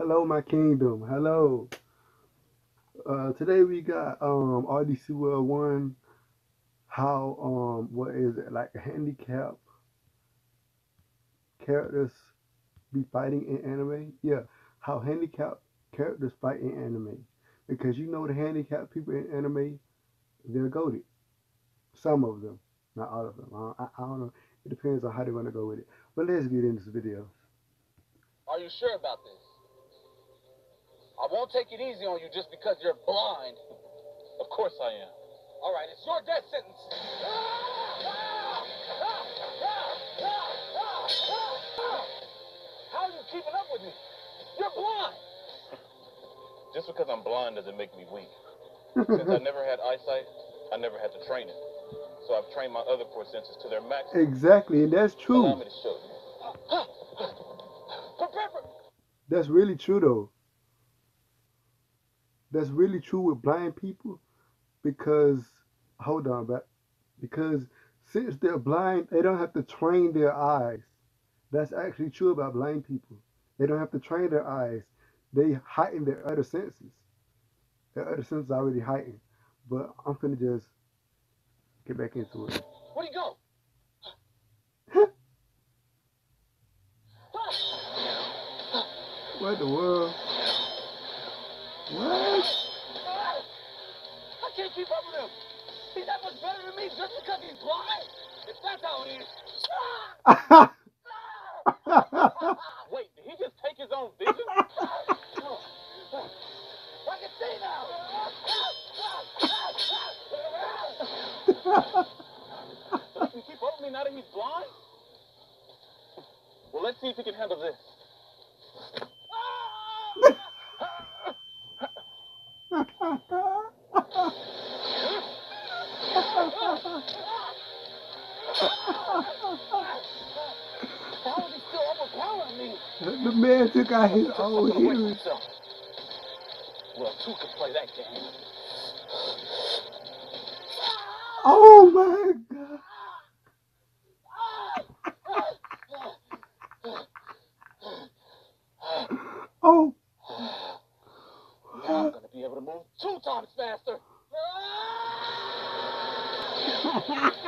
Hello, my kingdom. Hello. Uh, today we got um RDC World One. How um what is it like handicap characters be fighting in anime? Yeah, how handicap characters fight in anime. Because you know the handicapped people in anime, they're goaded. Some of them, not all of them. I, I, I don't know. It depends on how they want to go with it. But let's get into this video. Are you sure about this? I won't take it easy on you just because you're blind. Of course I am. All right, it's your death sentence. How are you keeping up with me? You're blind. Just because I'm blind doesn't make me weak. Since I never had eyesight, I never had to train it. So I've trained my other four senses to their max. exactly, and that's true. Allow me to show you. That's really true though. That's really true with blind people because hold on, but because since they're blind, they don't have to train their eyes. That's actually true about blind people. They don't have to train their eyes. They heighten their other senses. Their other senses are already heightened. But I'm gonna just get back into it. Where'd he go? What the world? Me now that he's blind? Well, let's see if he can handle this. How is he still overpowering me? the man took out his Just own fucking away from hearing. Well, two can play that game. Oh my god. Oh. Now I'm gonna be able to move times faster.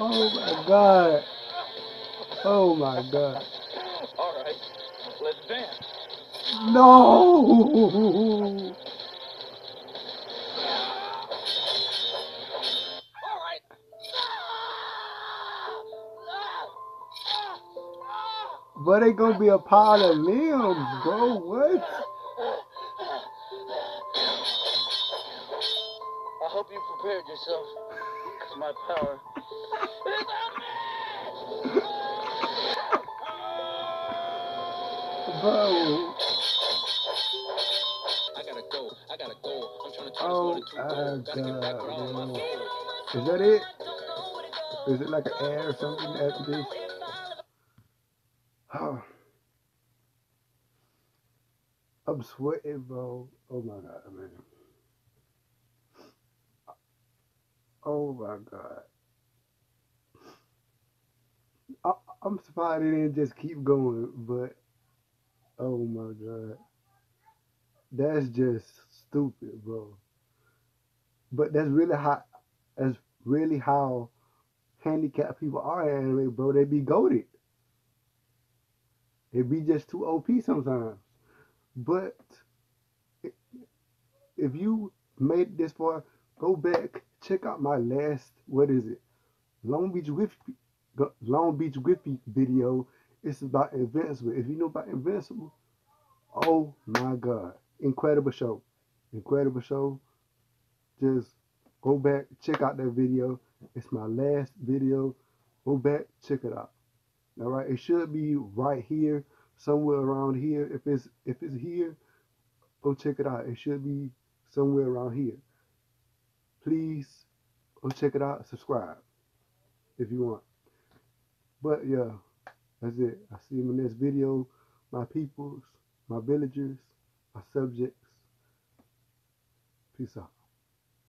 Oh my god. Oh my god. All right, let's dance. No. All right. But they gonna be a pile of limbs, bro. What? I hope you prepared yourself. Cause my power. Bro. I gotta go. I gotta go. I'm trying to turn Oh this water to gold. Gotta get back with all my God. Is that it? Is it like an ad or something after this? Oh. I'm sweating, bro. Oh my god, man. Oh my god. I, I'm surprised it didn't just keep going, but oh my god. That's just stupid, bro. But that's really how that's really how handicapped people are in anime, bro. They be goaded. They be just too OP sometimes. But if you made it this far, go back, check out my last what is it? Long Beach with Long Beach Whippy video. It's about Invincible. If you know about Invincible, oh my god. Incredible show. Incredible show. Just go back, check out that video. It's my last video. Go back, check it out. All right, it should be right here, somewhere around here. If it's if it's here, go check it out. It should be somewhere around here. Please go check it out. Subscribe if you want. But yeah, that's it. I see you in the next video. My peoples, my villagers, my subjects. Peace out.